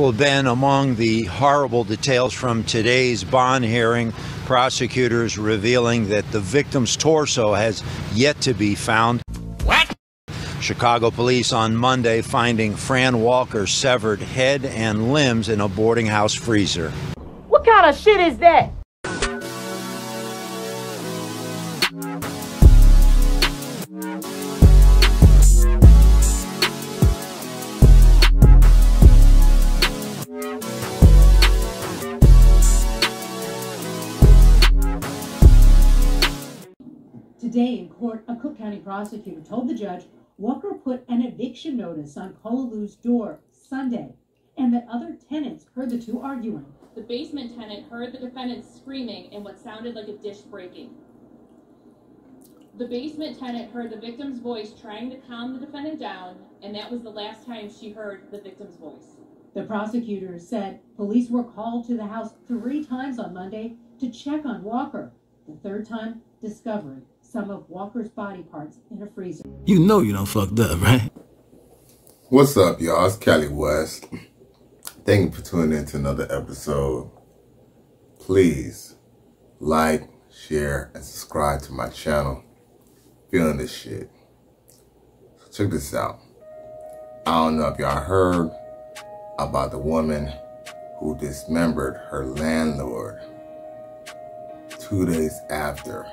Well, Ben, among the horrible details from today's bond hearing, prosecutors revealing that the victim's torso has yet to be found. What? Chicago police on Monday finding Fran Walker's severed head and limbs in a boarding house freezer. What kind of shit is that? Today in court, a Cook County prosecutor told the judge Walker put an eviction notice on Kolalou's door Sunday and that other tenants heard the two arguing. The basement tenant heard the defendant screaming and what sounded like a dish breaking. The basement tenant heard the victim's voice trying to calm the defendant down, and that was the last time she heard the victim's voice. The prosecutor said police were called to the house three times on Monday to check on Walker. The third time, discovering some of Walker's body parts in a freezer. You know you don't fucked up, right? What's up, y'all? It's Cali West. Thank you for tuning in to another episode. Please like, share, and subscribe to my channel. Feeling this shit. So check this out. I don't know if y'all heard about the woman who dismembered her landlord two days after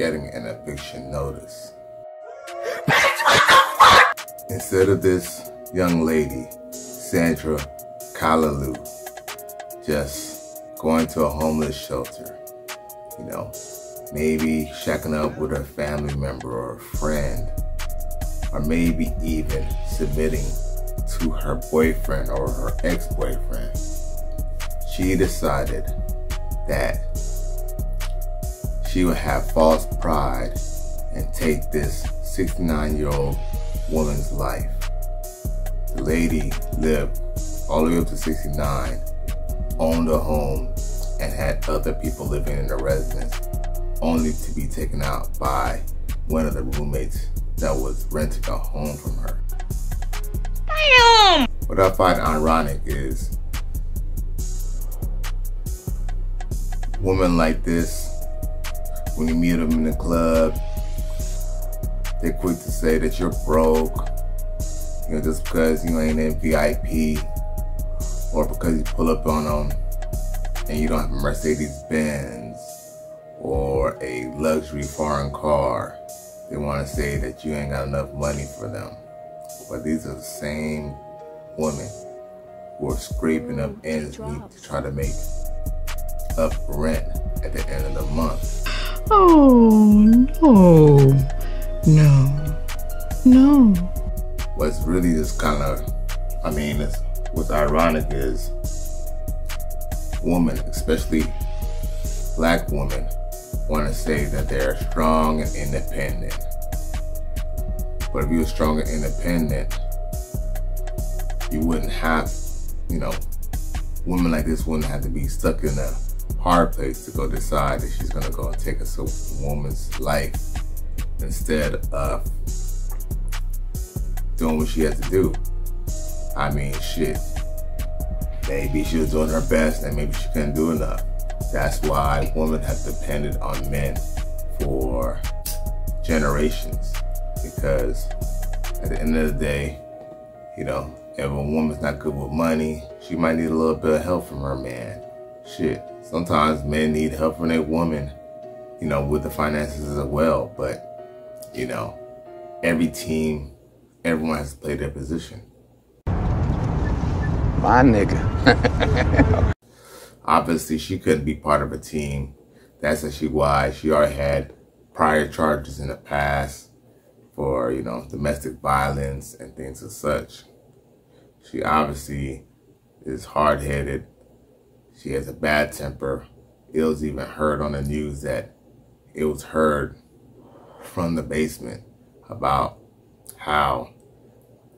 getting an eviction notice. Instead of this young lady, Sandra Kolalou, just going to a homeless shelter, you know, maybe checking up with a family member or a friend, or maybe even submitting to her boyfriend or her ex-boyfriend, she decided that she would have false pride and take this 69 year old woman's life. The lady lived all the way up to 69, owned a home, and had other people living in the residence, only to be taken out by one of the roommates that was renting a home from her. Damn! What I find ironic is women like this when you meet them in the club, they're quick to say that you're broke, you know, just because you ain't in VIP, or because you pull up on them and you don't have a Mercedes Benz or a luxury foreign car. They want to say that you ain't got enough money for them. But these are the same women who are scraping up ends meet to try to make up rent at the end of the month. Oh, no. No. No. What's really just kind of, I mean, what's ironic is women, especially black women, want to say that they're strong and independent. But if you were strong and independent, you wouldn't have, you know, women like this wouldn't have to be stuck in a hard place to go decide that she's gonna go and take a woman's life instead of doing what she has to do. I mean, shit. Maybe she was doing her best and maybe she couldn't do enough. That's why women have depended on men for generations. Because at the end of the day, you know, if a woman's not good with money, she might need a little bit of help from her man. Shit, sometimes men need help from their woman, you know, with the finances as well. But, you know, every team, everyone has to play their position. My nigga. Obviously, she couldn't be part of a team. That's actually why she already had prior charges in the past for, you know, domestic violence and things of such. She obviously is hard-headed she has a bad temper. It was even heard on the news that it was heard from the basement about how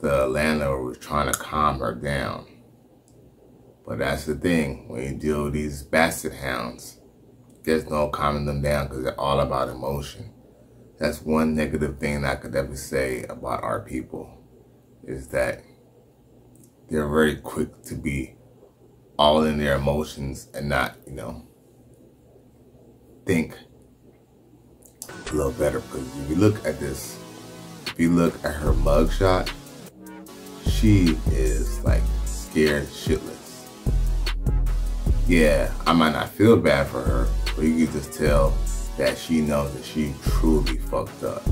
the landlord was trying to calm her down. But that's the thing, when you deal with these basset hounds, there's no calming them down because they're all about emotion. That's one negative thing I could ever say about our people, is that they're very quick to be all in their emotions and not, you know, think a little better. Because if you look at this, if you look at her mugshot, she is like scared shitless. Yeah, I might not feel bad for her, but you can just tell that she knows that she truly fucked up.